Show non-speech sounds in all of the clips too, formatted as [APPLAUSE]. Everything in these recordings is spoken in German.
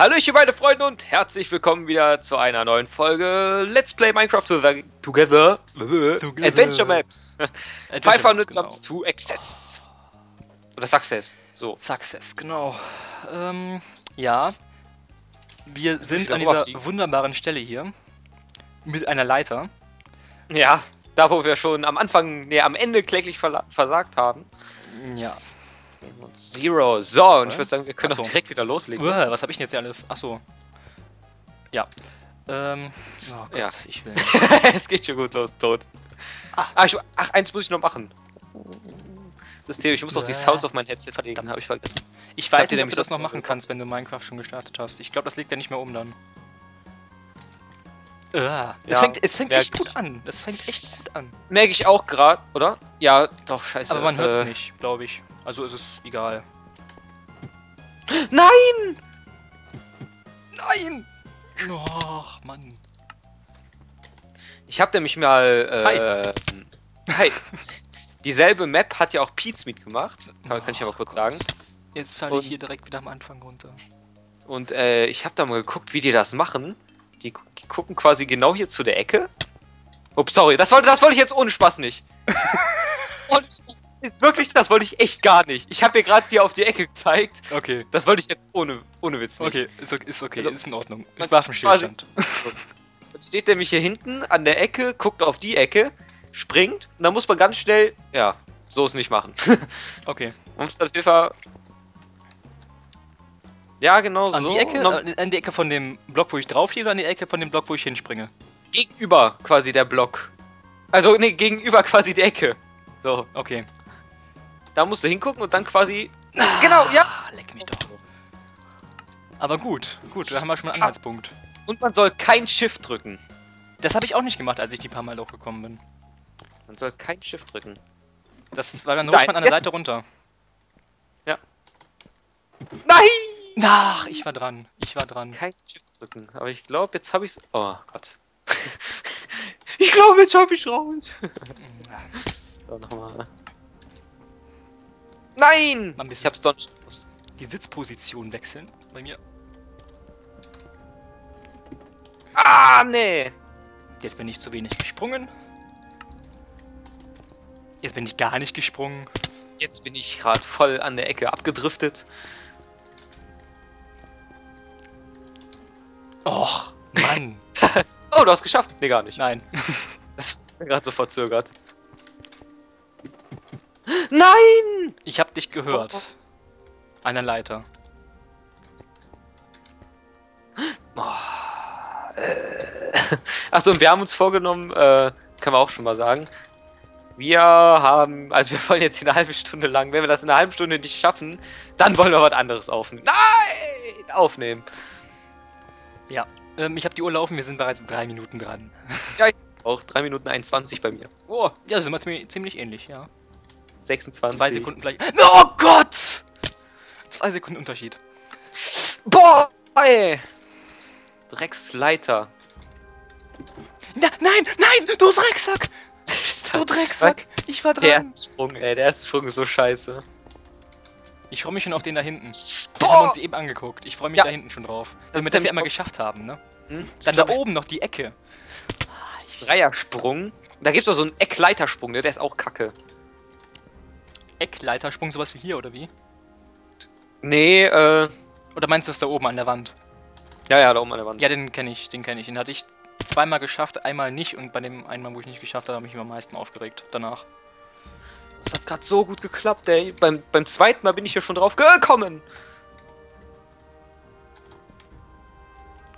Hallöchen meine Freunde und herzlich willkommen wieder zu einer neuen Folge Let's Play Minecraft Together, Together. Adventure Maps [LAUGHS] 500 genau. Jumps to Access Oder Success, so Success, genau. Ähm, ja. Wir sind an dieser hochfliegen. wunderbaren Stelle hier. Mit einer Leiter. Ja, da wo wir schon am Anfang, nee, am Ende kläglich versagt haben Ja. Zero, so und ich Äh? würde sagen, wir können Ach so. auch direkt wieder loslegen Uah, was habe ich denn jetzt hier alles? Achso. Ja. Ähm, oh Gott, Ja. ich will. [LAUGHS] es geht schon gut los, tot Ah, ich, ach, eins muss ich noch machen System, ich muss noch die. Sounds auf mein Headset verlegen, habe ich vergessen Ich weiß dir nicht, ob du das noch machen kannst, wenn du Minecraft schon gestartet hast. Ich glaube, das liegt ja nicht mehr um dann. Es Ja, fängt, es fängt echt gut an. Das fängt echt gut an. Merke ich auch gerade, oder? Ja, doch, scheiße Aber man hört es äh, nicht, glaube ich. Also ist es egal. Nein! Nein! Och, Mann. Ich habe nämlich mal. Äh, hi. Dieselbe Map hat ja auch Pete's mitgemacht. Kann, kann ich ja mal Oh kurz Gott. sagen. Jetzt falle ich hier direkt wieder am Anfang runter. Und äh, ich habe da mal geguckt, wie die das machen. Die, die gucken quasi genau hier zu der Ecke. Ups, sorry, das wollte, das wollte ich jetzt ohne Spaß nicht. [LAUGHS] Und ist wirklich, das wollte ich echt gar nicht. Ich habe mir gerade hier auf die Ecke gezeigt. Okay. Das wollte ich jetzt ohne, ohne Witz nicht. Okay, ist okay, ist, okay, Also, ist in Ordnung. Ich Waffenstillstand. Dann steht der mich hier hinten an der Ecke, guckt auf die Ecke, springt. Und dann muss man ganz schnell. Ja, so es nicht machen. [LAUGHS] Okay. Man muss das Hilfe. Ja, genau An so. die Ecke, Noch äh, an die Ecke von dem Block, wo ich draufstehe, oder an die Ecke von dem Block, wo ich hinspringe? gegenüber quasi der Block. Also, nee, gegenüber quasi die Ecke. So, Okay. Da musst du hingucken und dann quasi. Genau, ja. Ah, leck mich doch. Aber gut, gut, da haben wir schon mal einen Anhaltspunkt. Und man soll kein Shift drücken. Das habe ich auch nicht gemacht, als ich die paar Mal hochgekommen bin. Man soll kein Shift drücken. Das war dann rutscht man an der jetzt- Seite runter. Nein! Ach, ich war dran. Ich war dran. Kein Shift drücken. Aber ich glaube, jetzt habe ich's. Oh Gott. [LAUGHS] ich glaube, jetzt habe ich's raus. [LAUGHS] So, nochmal. Nein! Mal ein Ich hab's doch nicht raus. die Sitzposition wechseln bei mir. Ah, nee! Jetzt bin ich zu wenig gesprungen. Jetzt bin ich gar nicht gesprungen. Jetzt bin ich gerade voll an der Ecke abgedriftet. Och, Mann. [LAUGHS] Oh, du hast geschafft. Nee, gar nicht. Nein. Das war gerade so verzögert. Nein! Ich hab dich gehört. An der Leiter. Achso, und wir haben uns vorgenommen, äh, kann man auch schon mal sagen. Wir haben, also wir wollen jetzt hier eine halbe Stunde lang, wenn wir das in einer halben Stunde nicht schaffen, dann wollen wir was anderes aufnehmen. Nein! Aufnehmen. Ja. Ähm, ich habe die Uhr laufen, wir sind bereits drei Minuten dran. [LAUGHS] Auch 3 Minuten 21 bei mir. Oh, Ja, sind wir ziemlich ähnlich, ja. 26. Zwei Sekunden gleich. Oh Gott! Zwei Sekunden Unterschied. Boah, ey! Drecksleiter. Na, nein, nein, du Drecksack! [LAUGHS] Du Drecksack! Ich war Der dran! erste Sprung, ey, der erste Sprung ist so scheiße. Ich freue mich schon auf den da hinten. Den haben wir uns eben angeguckt. Ich freue mich Ja. da hinten schon drauf. Das wir ist das nämlich immer geschafft haben, ne? Hm? Dann da oben noch die Ecke. Dreiersprung. Da gibt's doch so einen Eckleitersprung, ne? der ist auch kacke. Eckleitersprung, sowas wie hier, oder wie? Nee, äh. Oder meinst du das da oben an der Wand? Ja, ja, da oben an der Wand. Ja, den kenne ich, den kenne ich. Den hatte ich zweimal geschafft, einmal nicht und bei dem einmal, wo ich nicht geschafft habe, habe ich mich am meisten aufgeregt danach. Das hat gerade so gut geklappt, ey. Beim, beim zweiten Mal bin ich hier schon drauf gekommen.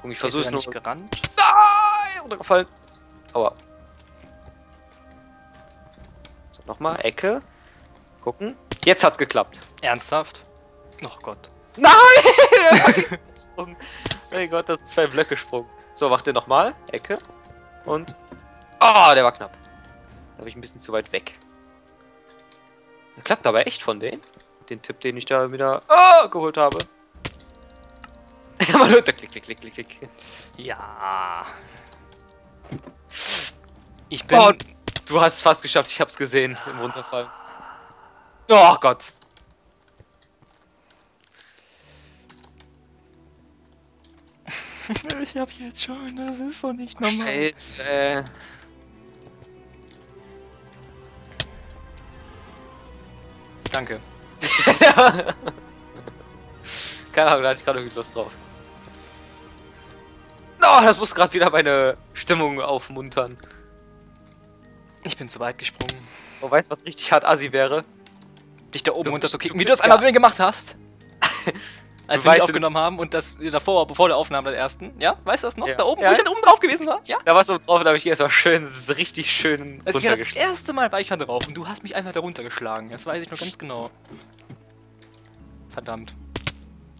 Guck, ich versuche er es nicht nur. gerannt. Nein! Runtergefallen. Aua. So, nochmal. Ecke. Gucken. Jetzt hat's geklappt. Ernsthaft? Oh Gott. Nein! [LAUGHS] Mein Gott, das sind zwei Blöcke Sprung. So, macht ihr nochmal. Ecke. Und. Ah, der war knapp. Da habe ich ein bisschen zu weit weg. Der klappt aber echt von denen. Den Tipp, den ich da wieder ah, geholt habe. [LAUGHS] Mal runter. Klick, klick, klick, klick, klick. Ja. Ich bin. Oh, du hast fast geschafft. Ich hab's gesehen im Runterfall. Oh Gott. [LAUGHS] Ich hab jetzt schon, das ist doch nicht Scheiße, äh. Danke. [LAUGHS] Keine Ahnung, da hatte ich gerade irgendwie Lust drauf. Oh, das muss gerade wieder meine Stimmung aufmuntern. Ich bin zu weit gesprungen. Du weißt, was richtig hart assi wäre? Dich da oben runter zu kicken, wie du das einmal mit mir gemacht hast. [LAUGHS] Als wir nicht aufgenommen haben und das davor, bevor der Aufnahme der ersten. Ja, weißt du das noch? Ja. Da oben, Ja. wo ich dann oben drauf gewesen war? Ja? Da warst du drauf, da habe ich erstmal schön, richtig schön Also war das runtergeschlagen. erste Mal war ich da drauf und du hast mich einfach da runtergeschlagen. Das weiß ich noch ganz genau. Verdammt.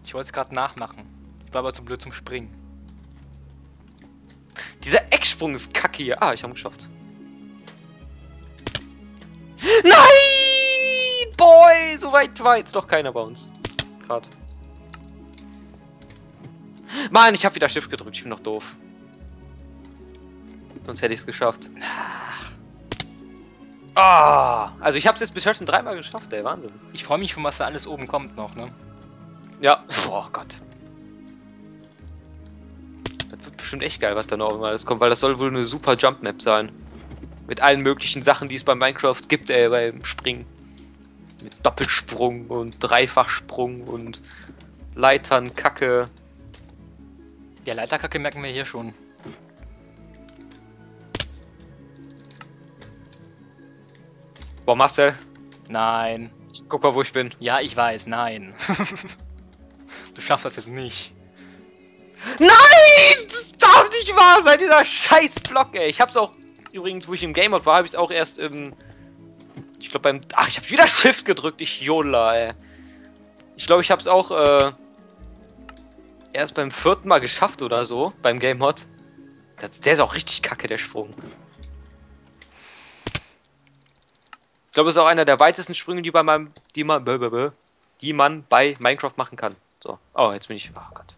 Ich wollte es gerade nachmachen. Ich war aber zu blöd zum Springen. Dieser Ecksprung ist kacke hier. Ah, ich habe geschafft. Nein! Boy! So weit war jetzt doch keiner bei uns. Gerade. Mann, ich habe wieder Shift gedrückt. Ich bin noch doof. Sonst hätte ich es geschafft. Ah! Also ich habe es jetzt bisher schon dreimal geschafft, ey. Wahnsinn. Ich freue mich, von was da alles oben kommt noch, ne? Ja. Oh Gott. Das wird bestimmt echt geil, was da noch immer alles kommt, weil das soll wohl eine super Jump Map sein. Mit allen möglichen Sachen, die es bei Minecraft gibt, ey, beim Springen. Mit Doppelsprung und Dreifachsprung und Leitern, Kacke. Ja, Leiterkacke merken wir hier schon. Boah, Marcel, Nein. guck mal, wo ich bin. Ja, ich weiß, nein. [LAUGHS] du schaffst das jetzt nicht. Nein! Das darf nicht wahr sein, dieser scheiß Block, ey. Ich hab's auch, übrigens, wo ich im Game Mode war, habe ich es auch erst im. Ich glaube beim. Ach, ich hab wieder [LAUGHS] Shift gedrückt, ich Jola, ey. Ich glaube, ich hab's auch, äh. Erst beim vierten Mal geschafft oder so, beim Game Mod. Das, der ist auch richtig kacke, der Sprung. Ich glaube, das ist auch einer der weitesten Sprünge, die bei meinem. Die man. Die man bei Minecraft machen kann. So. Oh, jetzt bin ich. Oh Gott.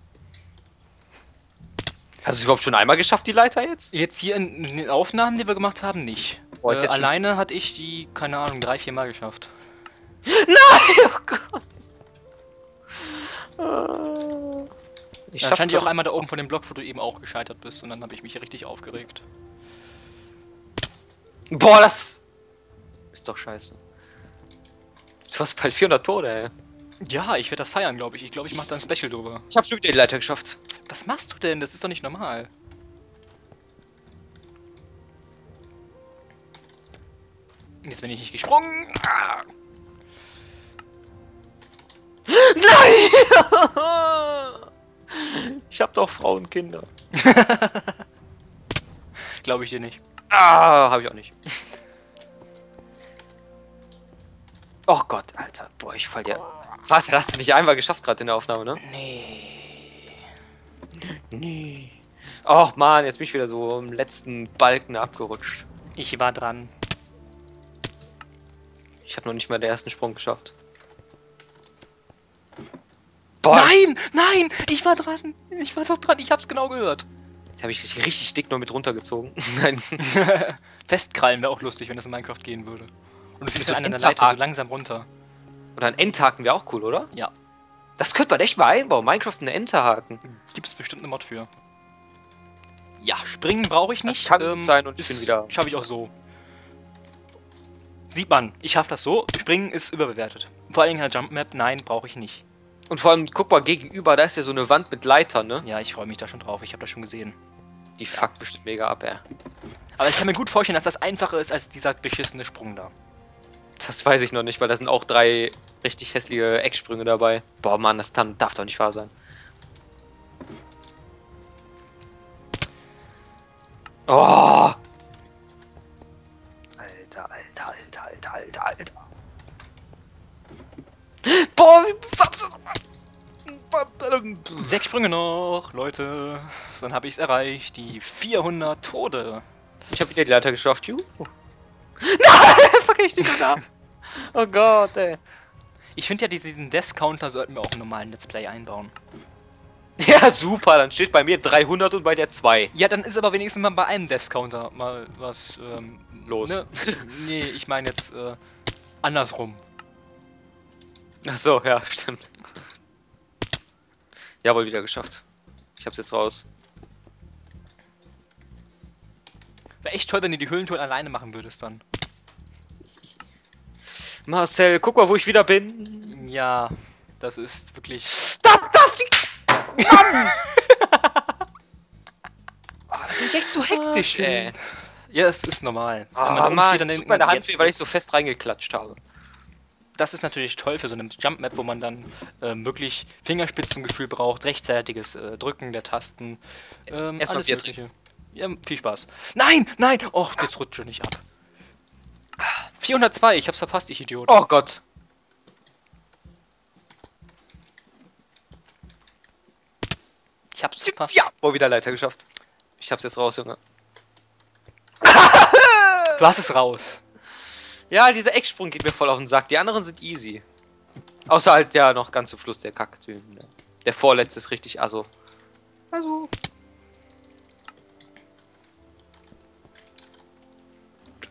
Hast du es überhaupt schon einmal geschafft, die Leiter jetzt? Jetzt hier in, in den Aufnahmen, die wir gemacht haben, nicht. Boah, äh, schon- alleine hatte ich die, keine Ahnung, drei, vier Mal geschafft. Nein, oh Gott. Ich Ja, schaff's stand ich auch einmal da oben von dem Block, wo du eben auch gescheitert bist und dann habe ich mich richtig aufgeregt. Boah, das ist doch scheiße. Du hast bald 400 Tode, ey. Ja, ich werde das feiern, glaube ich. Ich glaube, ich mache da ein Special drüber. Ich hab schon wieder die Leiter geschafft. Was machst du denn? Das ist doch nicht normal. Jetzt bin ich nicht gesprungen. Ah. Nein! [LAUGHS] Ich hab doch Frauen und Kinder. [LAUGHS] Glaube ich dir nicht. Ah, hab ich auch nicht. Oh Gott, Alter. Boah, ich fall dir. Was, hast du nicht einmal geschafft gerade in der Aufnahme, ne? Nee. Nee. Och man, jetzt bin ich wieder so im letzten Balken abgerutscht. Ich war dran. Ich habe noch nicht mal den ersten Sprung geschafft. Boah, Nein! Nein! Ich war dran! Ich war doch dran! Ich hab's genau gehört. Jetzt habe ich richtig, dick nur mit runtergezogen. [LAUGHS] Nein. [LAUGHS] Festkrallen wäre auch lustig, wenn das in Minecraft gehen würde. Und du siehst an der Enterhaken. Leiter so langsam runter. Oder ein Endhaken wäre auch cool, oder? Ja. Das könnte man echt mal einbauen. Minecraft eine Enterhaken. Gibt es bestimmt eine Mod für. Ja, springen brauche ich Das nicht. kann gut sein und ich bin wieder- Schaffe ich auch so. Sieht man, ich schaffe das so. Springen ist überbewertet. Vor allen Dingen in der Jump Map, nein, brauche ich nicht. Und vor allem, guck mal, gegenüber, da ist ja so eine Wand mit Leitern, ne? Ja, ich freue mich da schon drauf. Ich habe das schon gesehen. Die fuckt bestimmt mega ab, ey. Aber ich kann mir gut vorstellen, dass das einfacher ist als dieser beschissene Sprung da. Das weiß ich noch nicht, weil da sind auch drei richtig hässliche Ecksprünge dabei. Boah, Mann, das kann, darf doch nicht wahr sein. Oh! Alter, alter, alter, alter, alter, alter. Boah, wie... Sechs Sprünge noch, Leute. Dann habe ich es erreicht. Die 400 Tode. Ich habe wieder die Leiter geschafft, juhu. Nein, fuck ich den da. Oh Gott, ey. Ich finde ja, diesen Death-Counter sollten wir auch im normalen Let's Play einbauen. [LAUGHS] Ja, super, dann steht bei mir 300 und bei der 2. Ja, dann ist aber wenigstens mal bei einem Death-Counter mal was, ähm, Los. Ne? [LAUGHS] nee, ich meine jetzt, äh, andersrum. Ach so, ja, stimmt. Jawohl, wieder geschafft. Ich hab's jetzt raus. Wäre echt toll, wenn du die Höhlentour alleine machen würdest dann. Marcel, guck mal, wo ich wieder bin. Ja, das ist wirklich. Das darf nicht. [LAUGHS] Mann! Ah, da bin ich echt so hektisch, ey. Ja, es ist normal. Ah, oben Mann, steht, dann tut meine man, Hand weil ich so fest reingeklatscht habe. Das ist natürlich toll für so eine Jump-Map, wo man dann ähm, wirklich Fingerspitzengefühl braucht, rechtzeitiges äh, Drücken der Tasten. Ähm, Erstmal alles Bier Mögliche. Ja, viel Spaß. Nein, nein! Och, jetzt rutscht schon nicht ab. 402, ich hab's verpasst, ich Idiot. Oh Gott. Ich hab's verpasst. Ja! Oh, wieder Leiter geschafft. Ich hab's jetzt raus, Junge. Du hast es raus. Ja, dieser Ecksprung geht mir voll auf den Sack. Die anderen sind easy. Außer halt, ja, noch ganz zum Schluss der Kacktypen. Der vorletzte ist richtig also. Also.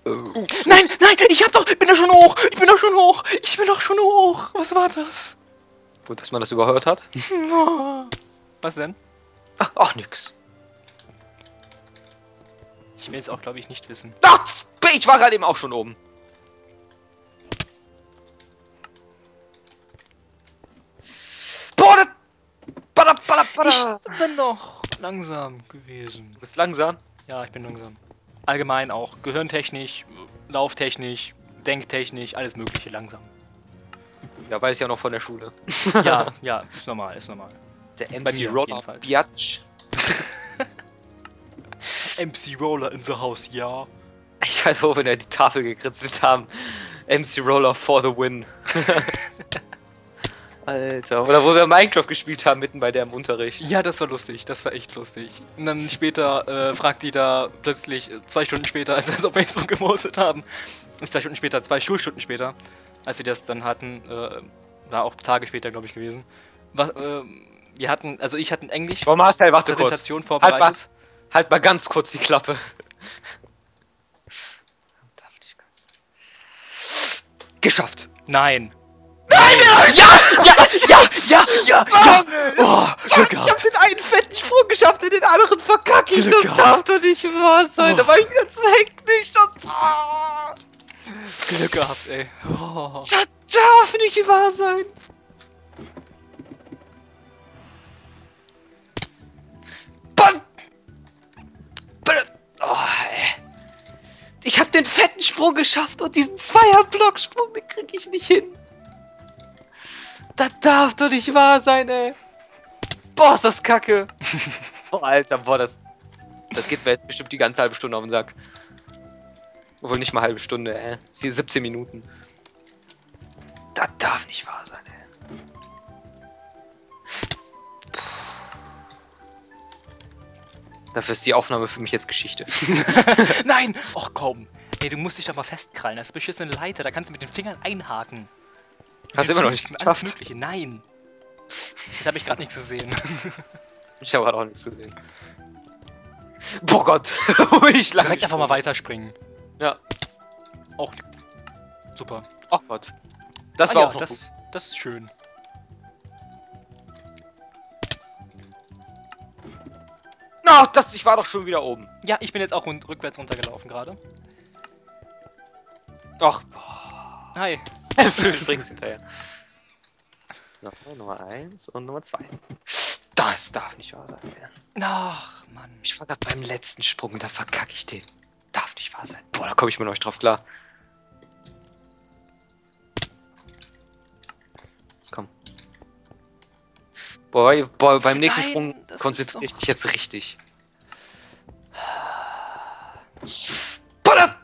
Nein, nein, ich hab doch, ich bin doch schon hoch, ich bin doch schon hoch, ich bin doch schon hoch. Was war das? Gut, dass man das überhört hat. [LAUGHS] Was denn? Ach, ach nix. Ich will es auch, glaube ich, nicht wissen. Ach, ich war gerade eben auch schon oben. Boah, das... Bada, bada, bada. Ich bin doch langsam gewesen. Du bist langsam. Ja, ich bin langsam. Allgemein auch. Gehirntechnisch, Lauftechnisch, Denktechnisch, alles mögliche langsam. Ja, weiß ich ja noch von der Schule. [LAUGHS] Ja, [LAUGHS] ja, ist normal, ist normal. Der Bei MC mir Roller. Biatch. [LAUGHS] MC Roller in the house, ja. Ich weiß, wo wir da die Tafel gekritzelt haben. MC Roller for the win. Alter. Oder wo wir Minecraft gespielt haben, mitten bei der im Unterricht. Ja, das war lustig, das war echt lustig. Und dann später äh, fragt die da plötzlich, äh, zwei Stunden später, [LAUGHS] als sie das auf Facebook gepostet haben, zwei Stunden später, zwei Schulstunden später, als sie das dann hatten, äh, war auch Tage später, glaube ich, gewesen. Was, äh, wir hatten, also ich hatte Englisch Boah, Marcel, warte kurz. Präsentation Halt mal, vorbereitet. halt mal ganz kurz die Klappe. Darf nicht kurz. Geschafft. Nein. Ja! Ja! Ja! Ja! Ja, ja. Oh, Glück Ich hab den einen fetten Sprung geschafft, in den anderen verkacke ich. Glück Das darf doch nicht wahr sein. Oh. Da war ich wieder zu hektisch. Das, ah, Glück gehabt, ey. Oh. das darf nicht wahr sein. Oh, ey. Ich hab den fetten Sprung geschafft und diesen Zweierblocksprung, den krieg ich nicht hin. Das darf doch nicht wahr sein, ey. Boah, ist das kacke. [LAUGHS] oh, Alter, boah, das... Das geht mir jetzt bestimmt die ganze halbe Stunde auf den Sack. Obwohl nicht mal halbe Stunde, ey. Das ist hier 17 Minuten. Das darf nicht wahr sein, ey. Dafür ist die Aufnahme für mich jetzt Geschichte. [LAUGHS] Nein! Och komm. Ey, du musst dich da mal festkrallen. Das ist beschissene Leiter. Da kannst du mit den Fingern einhaken. Hast du immer noch nicht Füßen, alles geschafft. Mögliche. Nein. Das habe ich gerade nicht gesehen. [LAUGHS] Ich habe gerade auch nichts gesehen. Boah Gott. [LAUGHS] ich lache. Direkt einfach mal weiterspringen. Ja. Auch super. Oh Gott. Das Ah war ja, auch noch gut. das, das ist schön. Ach, das, ich war doch schon wieder oben. Ja, ich bin jetzt auch rückwärts runtergelaufen gerade. Ach, Hi. [LAUGHS] du springst hinterher. So, Nummer 1 und Nummer 2. Das darf nicht wahr sein. Ach, Mann. Ich war gerade beim letzten Sprung, da verkacke ich den. Darf nicht wahr sein. Boah, da komme ich mir noch nicht drauf klar. Jetzt komm. Boah, boah beim nächsten Nein, Sprung konzentriere ich doch- mich jetzt richtig. Boah,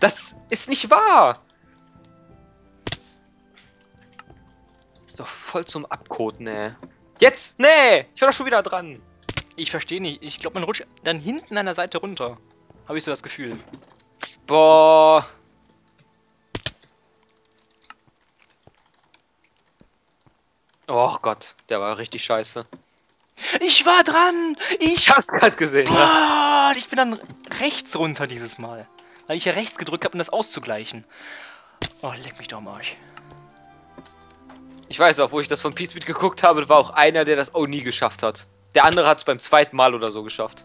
das- ist nicht wahr! Ist doch voll zum Abkoten, ey. Jetzt? Nee! Ich war doch schon wieder dran. Ich verstehe nicht. Ich glaube, man rutscht dann hinten an der Seite runter. Habe ich so das Gefühl. Boah. Oh Gott, der war richtig scheiße. Ich war dran! Ich Ich hab's gerade gesehen, ne? Ah, ich bin dann rechts runter dieses Mal. Weil ich ja rechts gedrückt habe, um das auszugleichen. Oh, leck mich doch am Arsch. Ich weiß auch, wo ich das von Peace geguckt habe, war auch einer, der das auch nie geschafft hat. Der andere hat es beim zweiten Mal oder so geschafft.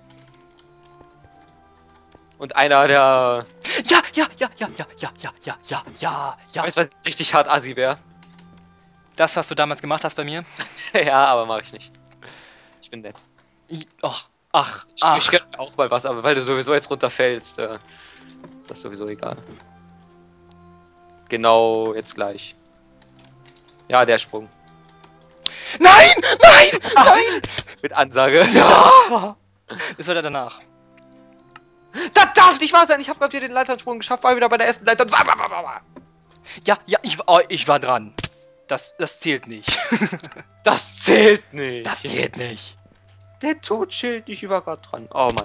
Und einer, der. Ja, ja, ja, ja, ja, ja, ja, ja, ja, ja, ja. Weiß, was richtig hart assi wäre. Das, was du damals gemacht hast bei mir? [LAUGHS] ja, aber mache ich nicht. Ich bin nett. I- Ach, ach, Ich, ich auch mal was, aber weil du sowieso jetzt runterfällst, äh, ist das sowieso egal. Genau, jetzt gleich. Ja, der Sprung. Nein, nein, [LAUGHS] nein! Mit Ansage. [LAUGHS] Ja! Das war der danach. Das darf nicht wahr sein! Ich habe gerade hier den Leiternsprung geschafft, war wieder bei der ersten Leiter. Ja, ja, ich, war- oh, ich war dran. Das, das zählt nicht. [LAUGHS] Das zählt nicht. Das zählt nicht. Der Tod chillt, ich war gerade dran. Oh Mann.